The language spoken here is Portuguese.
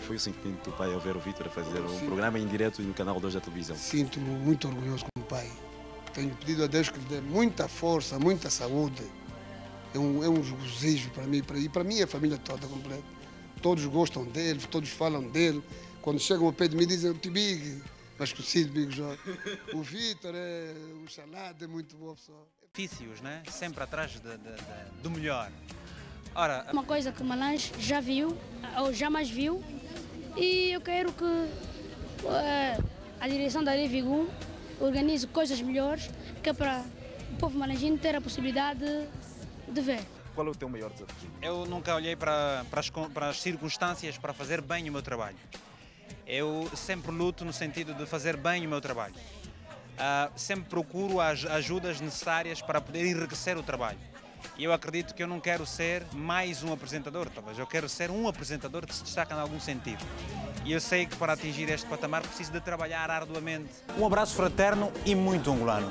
foi o sentimento do pai ao ver o Vitor a fazer um Sim. programa em direto no canal 2 da televisão? Sinto-me muito orgulhoso como pai. Tenho pedido a Deus que lhe dê muita força, muita saúde. É um, é um gozijo para mim para- e para mim e a família toda completa. Todos gostam dele, todos falam dele. Quando chegam ao pé de mim dizem o Tibig, mas conhecido Big Jorge. O Vitor é o Xalada, é muito boa pessoa. benefícios, né? sempre atrás de- de- de- do melhor. Ora, Uma coisa que Malange já viu, ou jamais viu, e eu quero que eh, a direção da Levigu organize coisas melhores, que é para o povo malangino ter a possibilidade de, de ver. Qual é o teu maior desafio? eu nunca olhei para, para, as, para as circunstâncias para fazer bem o meu trabalho. Eu sempre luto no sentido de fazer bem o meu trabalho. Ah, sempre procuro as ajudas necessárias para poder enriquecer o trabalho. E eu acredito que eu não quero ser mais um apresentador, talvez. Eu quero ser um apresentador que se destaca em algum sentido. E eu sei que para atingir este patamar preciso de trabalhar arduamente. Um abraço fraterno e muito angolano.